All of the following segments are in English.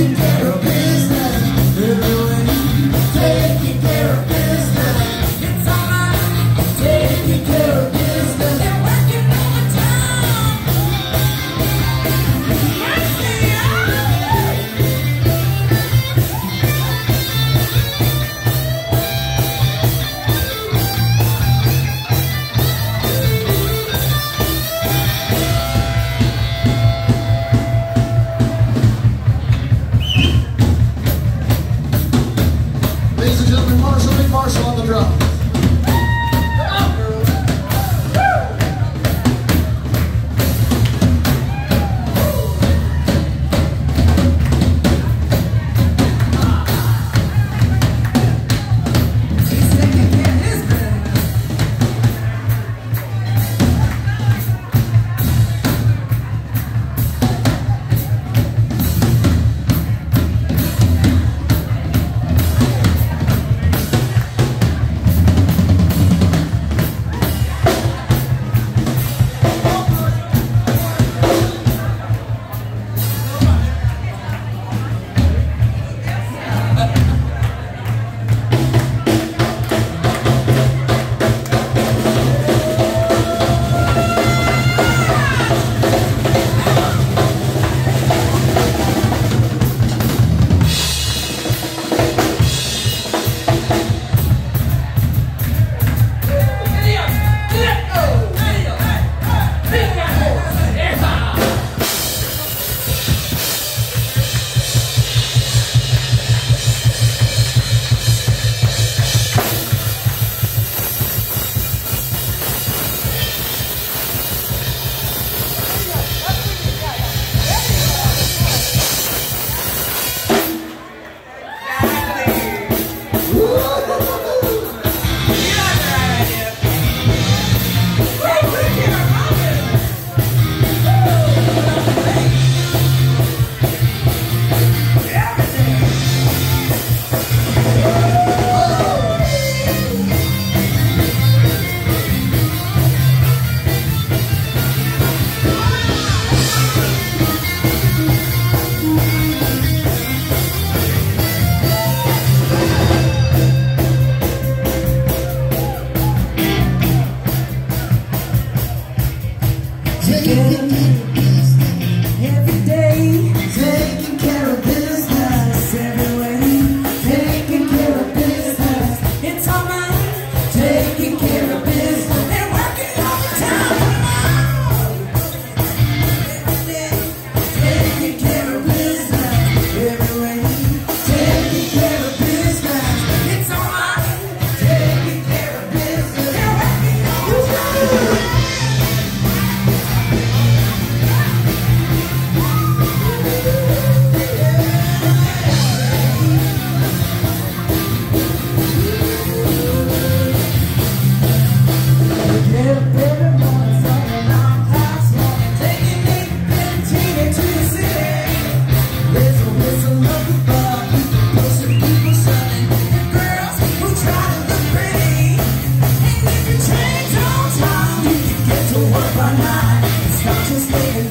Yeah.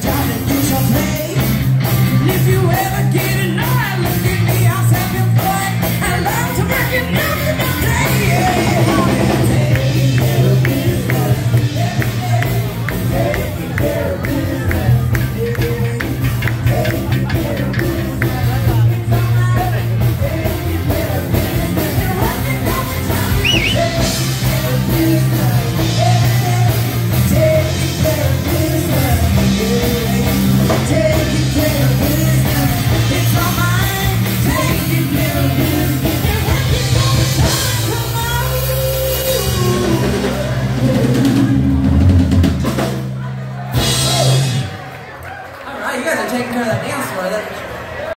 Darling, you should play. And if you ever get brother.